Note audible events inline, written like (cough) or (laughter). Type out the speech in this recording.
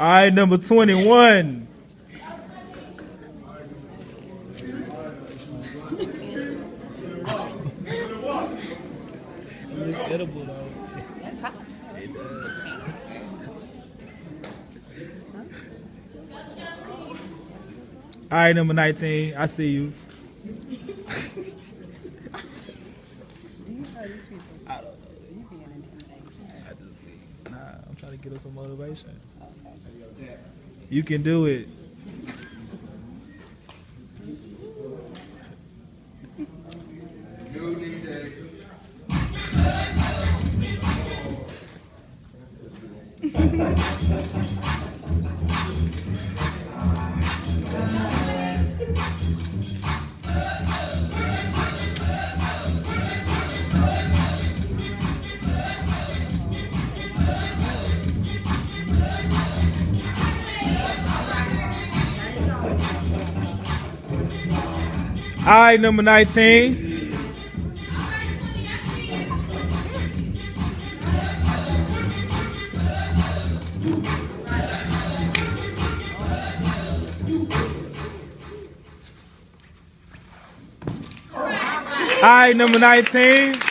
All right, number 21. It's edible though. That's hot. It does. All right, number 19. I see you. Do you people? I don't know. You being intimidating. I just be, nah, I'm trying to get us some motivation. Okay. You can do it. (laughs) All right, number 19. All right, number 19.